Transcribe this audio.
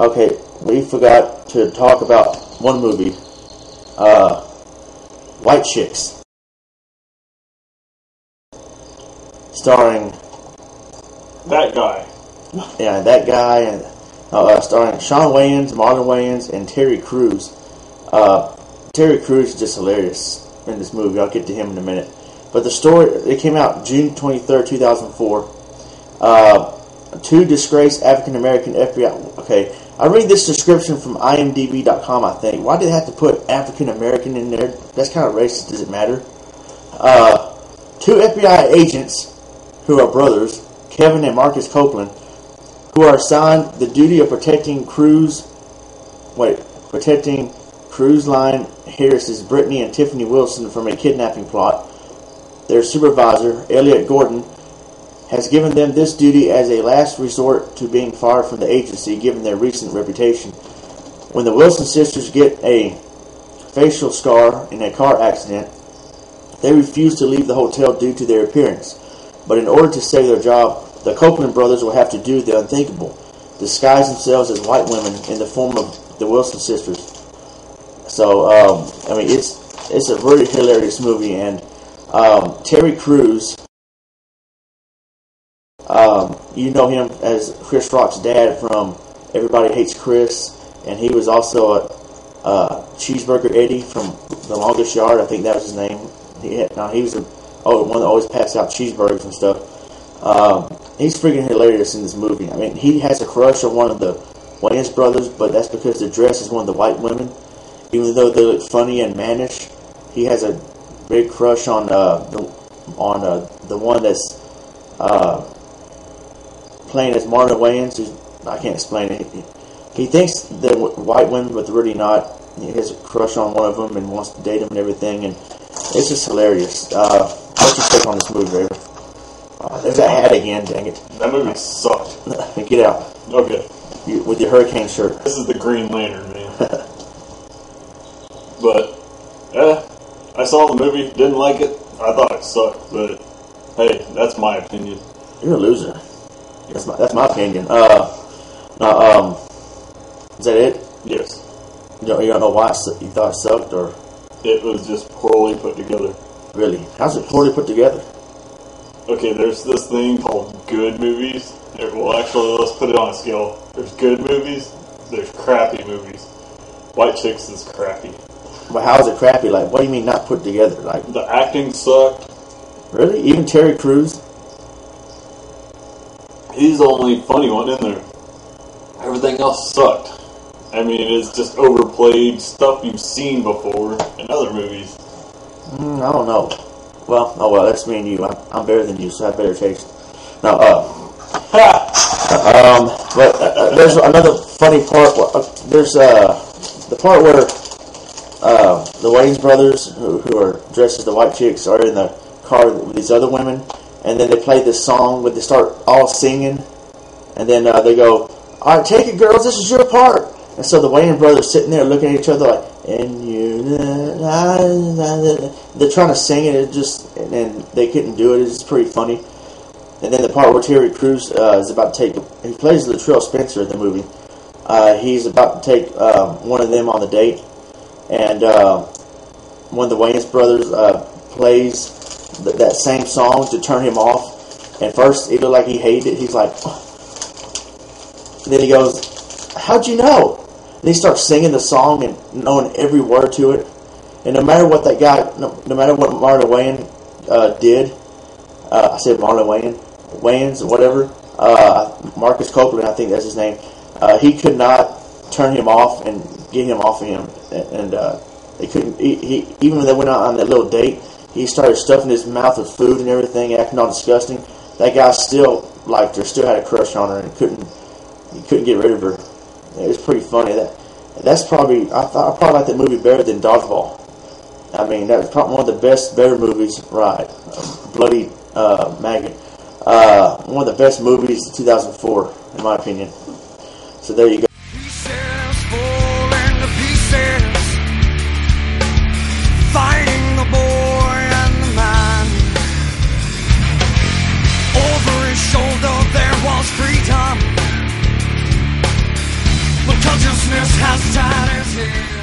Okay, we forgot to talk about one movie. Uh, White Chicks. Starring, That guy. yeah, that guy, and uh, starring Shawn Wayans, Marlon Wayans, and Terry Crews. Uh, Terry Crews is just hilarious in this movie. I'll get to him in a minute. But the story, it came out June 23rd, 2004. Uh, two disgraced African American FBI. Okay, I read this description from IMDb.com. I think why did they have to put African American in there? That's kind of racist. Does it matter? Uh, two FBI agents who are brothers, Kevin and Marcus Copeland, who are assigned the duty of protecting Cruz. Wait, protecting Cruise Line Harris's Brittany and Tiffany Wilson from a kidnapping plot. Their supervisor, Elliot Gordon, has given them this duty as a last resort to being fired from the agency given their recent reputation. When the Wilson sisters get a facial scar in a car accident, they refuse to leave the hotel due to their appearance. But in order to save their job, the Copeland brothers will have to do the unthinkable disguise themselves as white women in the form of the Wilson sisters. So, um, I mean, it's it's a very hilarious movie, and um, Terry Crews um, you know him as Chris Rock's dad from Everybody Hates Chris, and he was also a, a Cheeseburger Eddie from The Longest Yard. I think that was his name. He no, he was the oh, one that always passed out cheeseburgers and stuff. Um, he's freaking hilarious in this movie. I mean, he has a crush on one of the Wayans brothers, but that's because the dress is one of the white women. Even though they look funny and mannish, he has a big crush on uh, the on uh, the one that's uh, playing as Marlon Wayans. I can't explain it. He, he thinks they're white women, but really not. He has a crush on one of them and wants to date them and everything, and it's just hilarious. Uh, what's your take on this movie, Raver? Uh, there's that hat again, dang it. That movie sucked. Get out Okay. you, with your hurricane shirt. This is the Green Lantern, man. but, yeah, I saw the movie, didn't like it. I thought it sucked, but hey, that's my opinion. You're a loser. That's my that's my opinion. Uh, um, is that it? Yes. You don't, you don't know why it su- you thought it sucked, or It was just poorly put together. really? How's it poorly put together? Okay, there's this thing called good movies. There- Well, actually, let's put it on a scale. There's good movies, there's crappy movies. White Chicks is crappy. But how is it crappy? Like, what do you mean not put together? Like, The acting sucked. really? Even Terry Crews? He's the only funny one in there. Everything else sucked. I mean, it's just overplayed stuff you've seen before in other movies. Mm, I don't know. Well, oh well, that's me and you. I'm, I'm better than you, so I have better taste. No, uh, um, but uh, uh, there's another funny part. Uh, there's uh, the part where uh, the Wayans brothers, who, who are dressed as the white chicks, are in the car with these other women, and then they play this song where they start all singing, and then uh, they go, "All right, take it, girls. This is your part." And so the Wayne brothers sitting there looking at each other like, "And you," they're trying to sing it. It just, and they couldn't do it. It's pretty funny. And then the part where Terry Crews uh, is about to take, he plays Latrell Spencer in the movie. Uh, he's about to take uh, one of them on the date, and uh, one of the Wayans brothers uh, plays th- that same song to turn him off. And first, it looked like he hated it. He's like, then he goes, "How'd you know?" And he starts singing the song and knowing every word to it. And no matter what that guy, no, no matter what Marlon Wayne uh, did, uh, I said Marlon Wayne, Wayans, whatever, uh, Marcus Copeland, I think that's his name. Uh, he could not turn him off and get him off of him, and, and uh, they couldn't. He, he, even when they went out on that little date, he started stuffing his mouth with food and everything, acting all disgusting. That guy still liked her, still had a crush on her, and couldn't. He couldn't get rid of her. It was pretty funny. That that's probably I thought I probably like that movie better than Dodgeball. I mean, that was probably one of the best, better movies. Right, Bloody uh, Maggot. Uh, one of the best movies of 2004, in my opinion. So there you go. lost freedom. But consciousness has died. its hands.